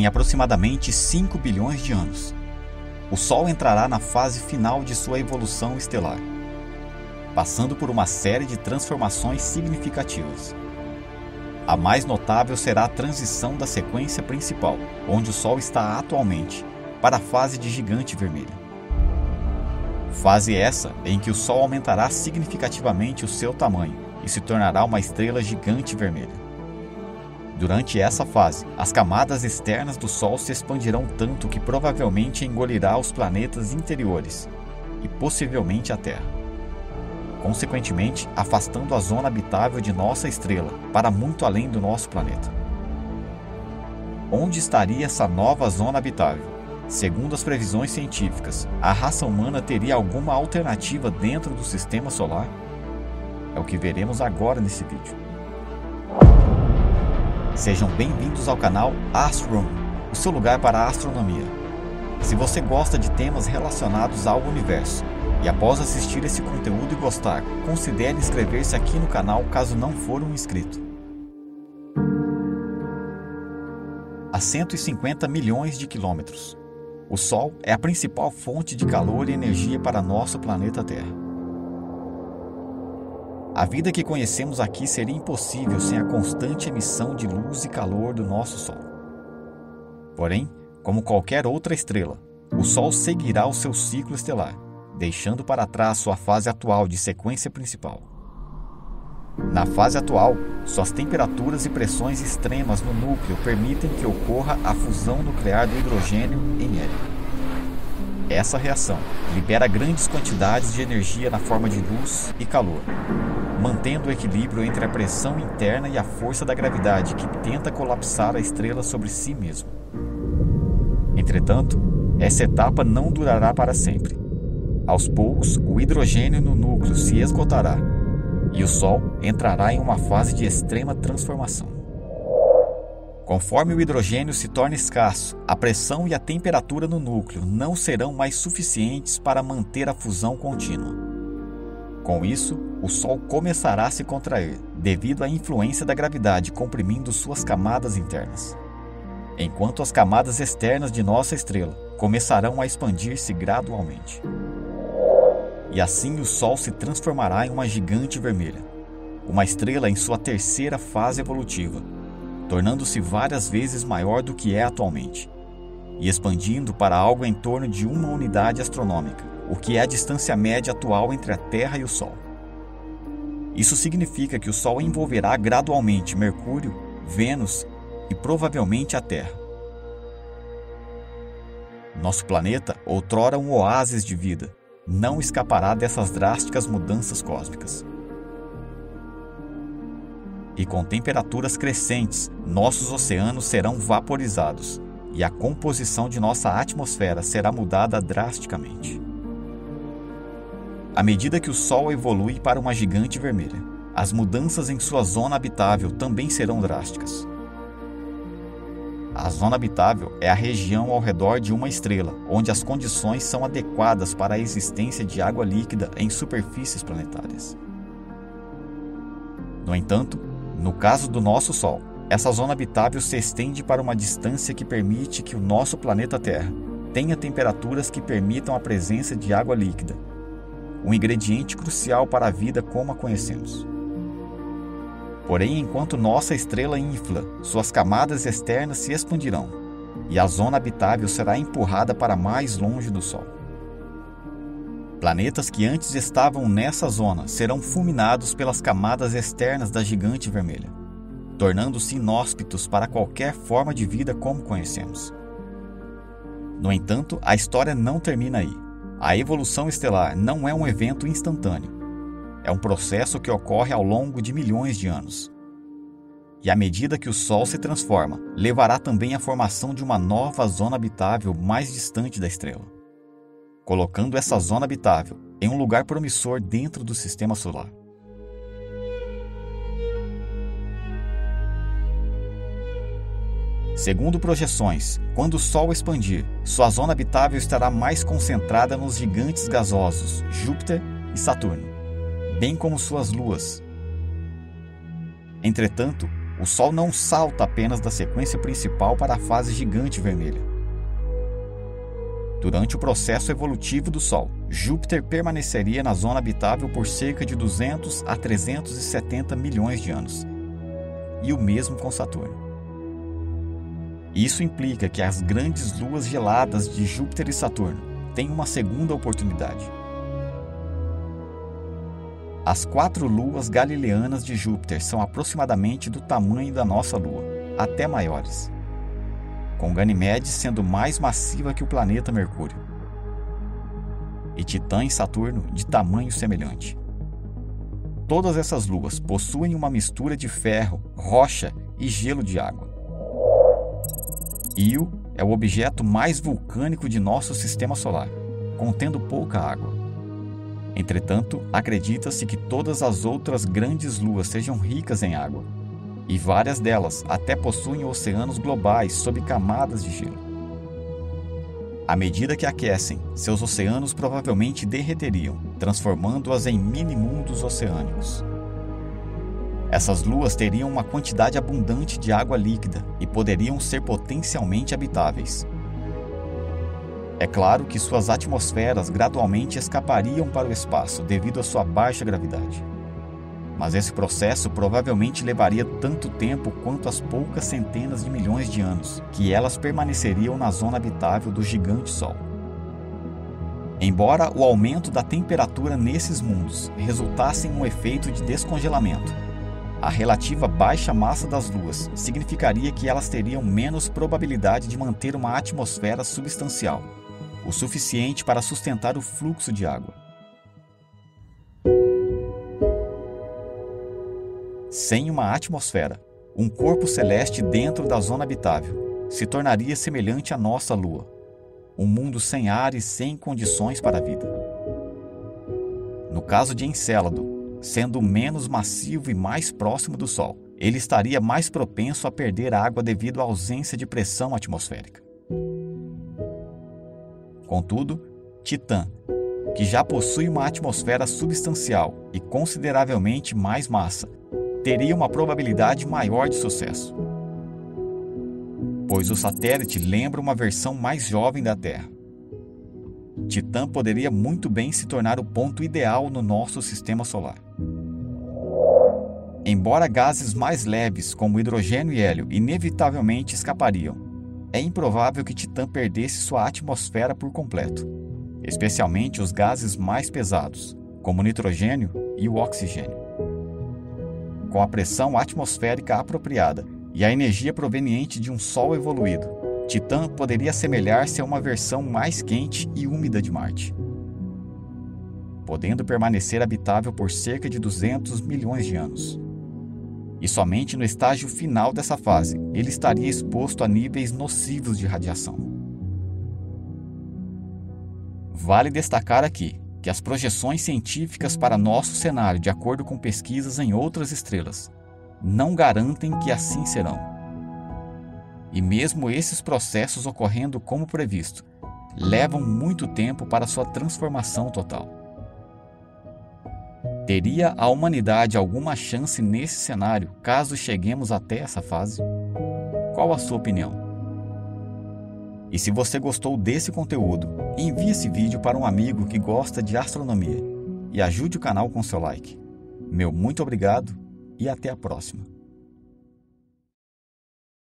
em aproximadamente 5 bilhões de anos, o Sol entrará na fase final de sua evolução estelar, passando por uma série de transformações significativas. A mais notável será a transição da sequência principal, onde o Sol está atualmente, para a fase de gigante vermelho. Fase essa em que o Sol aumentará significativamente o seu tamanho e se tornará uma estrela gigante vermelha. Durante essa fase, as camadas externas do Sol se expandirão tanto que provavelmente engolirá os planetas interiores e possivelmente a Terra. Consequentemente, afastando a zona habitável de nossa estrela para muito além do nosso planeta. Onde estaria essa nova zona habitável? Segundo as previsões científicas, a raça humana teria alguma alternativa dentro do sistema solar? É o que veremos agora nesse vídeo. Sejam bem-vindos ao canal Astroom, o seu lugar para a astronomia. Se você gosta de temas relacionados ao universo e após assistir esse conteúdo e gostar, considere inscrever-se aqui no canal caso não for um inscrito. A 150 milhões de quilômetros, o Sol é a principal fonte de calor e energia para nosso planeta Terra. A vida que conhecemos aqui seria impossível sem a constante emissão de luz e calor do nosso Sol. Porém, como qualquer outra estrela, o Sol seguirá o seu ciclo estelar, deixando para trás sua fase atual de sequência principal. Na fase atual, suas temperaturas e pressões extremas no núcleo permitem que ocorra a fusão nuclear do hidrogênio em hélio. Essa reação libera grandes quantidades de energia na forma de luz e calor, mantendo o equilíbrio entre a pressão interna e a força da gravidade que tenta colapsar a estrela sobre si mesmo. Entretanto, essa etapa não durará para sempre. Aos poucos, o hidrogênio no núcleo se esgotará e o Sol entrará em uma fase de extrema transformação. Conforme o hidrogênio se torna escasso, a pressão e a temperatura no núcleo não serão mais suficientes para manter a fusão contínua. Com isso, o Sol começará a se contrair devido à influência da gravidade comprimindo suas camadas internas, enquanto as camadas externas de nossa estrela começarão a expandir-se gradualmente e assim o Sol se transformará em uma gigante vermelha, uma estrela em sua terceira fase evolutiva, tornando-se várias vezes maior do que é atualmente, e expandindo para algo em torno de uma unidade astronômica, o que é a distância média atual entre a Terra e o Sol. Isso significa que o Sol envolverá gradualmente Mercúrio, Vênus e provavelmente a Terra. Nosso planeta, outrora um oásis de vida, não escapará dessas drásticas mudanças cósmicas. E com temperaturas crescentes, nossos oceanos serão vaporizados e a composição de nossa atmosfera será mudada drasticamente. À medida que o Sol evolui para uma gigante vermelha, as mudanças em sua zona habitável também serão drásticas. A zona habitável é a região ao redor de uma estrela, onde as condições são adequadas para a existência de água líquida em superfícies planetárias. No entanto, no caso do nosso Sol, essa zona habitável se estende para uma distância que permite que o nosso planeta Terra tenha temperaturas que permitam a presença de água líquida, um ingrediente crucial para a vida como a conhecemos. Porém, enquanto nossa estrela infla, suas camadas externas se expandirão e a zona habitável será empurrada para mais longe do Sol. Planetas que antes estavam nessa zona serão fulminados pelas camadas externas da gigante vermelha, tornando-se inóspitos para qualquer forma de vida como conhecemos. No entanto, a história não termina aí. A evolução estelar não é um evento instantâneo é um processo que ocorre ao longo de milhões de anos. E à medida que o Sol se transforma, levará também à formação de uma nova zona habitável mais distante da estrela, colocando essa zona habitável em um lugar promissor dentro do sistema solar. Segundo projeções, quando o Sol expandir, sua zona habitável estará mais concentrada nos gigantes gasosos Júpiter e Saturno bem como suas luas. Entretanto, o Sol não salta apenas da sequência principal para a fase gigante vermelha. Durante o processo evolutivo do Sol, Júpiter permaneceria na zona habitável por cerca de 200 a 370 milhões de anos. E o mesmo com Saturno. Isso implica que as grandes luas geladas de Júpiter e Saturno têm uma segunda oportunidade. As quatro luas galileanas de Júpiter são aproximadamente do tamanho da nossa Lua, até maiores, com Ganímedes sendo mais massiva que o planeta Mercúrio, e Titã e Saturno de tamanho semelhante. Todas essas luas possuem uma mistura de ferro, rocha e gelo de água. Io é o objeto mais vulcânico de nosso sistema solar, contendo pouca água. Entretanto, acredita-se que todas as outras grandes luas sejam ricas em água, e várias delas até possuem oceanos globais sob camadas de gelo. À medida que aquecem, seus oceanos provavelmente derreteriam, transformando-as em mini-mundos oceânicos. Essas luas teriam uma quantidade abundante de água líquida e poderiam ser potencialmente habitáveis. É claro que suas atmosferas gradualmente escapariam para o espaço devido à sua baixa gravidade. Mas esse processo provavelmente levaria tanto tempo quanto as poucas centenas de milhões de anos que elas permaneceriam na zona habitável do gigante Sol. Embora o aumento da temperatura nesses mundos resultasse em um efeito de descongelamento, a relativa baixa massa das luas significaria que elas teriam menos probabilidade de manter uma atmosfera substancial, o suficiente para sustentar o fluxo de água. Sem uma atmosfera, um corpo celeste dentro da zona habitável se tornaria semelhante à nossa Lua, um mundo sem ar e sem condições para a vida. No caso de Encélado, sendo menos massivo e mais próximo do Sol. Ele estaria mais propenso a perder água devido à ausência de pressão atmosférica. Contudo, Titã, que já possui uma atmosfera substancial e consideravelmente mais massa, teria uma probabilidade maior de sucesso, pois o satélite lembra uma versão mais jovem da Terra. Titã poderia muito bem se tornar o ponto ideal no nosso sistema solar. Embora gases mais leves, como hidrogênio e hélio, inevitavelmente escapariam, é improvável que Titã perdesse sua atmosfera por completo, especialmente os gases mais pesados, como o nitrogênio e o oxigênio. Com a pressão atmosférica apropriada e a energia proveniente de um Sol evoluído, Titã poderia assemelhar-se a uma versão mais quente e úmida de Marte, podendo permanecer habitável por cerca de 200 milhões de anos. E somente no estágio final dessa fase ele estaria exposto a níveis nocivos de radiação. Vale destacar aqui que as projeções científicas para nosso cenário, de acordo com pesquisas em outras estrelas, não garantem que assim serão. E mesmo esses processos ocorrendo como previsto, levam muito tempo para sua transformação total. Teria a humanidade alguma chance nesse cenário caso cheguemos até essa fase? Qual a sua opinião? E se você gostou desse conteúdo, envie esse vídeo para um amigo que gosta de astronomia e ajude o canal com seu like. Meu muito obrigado e até a próxima.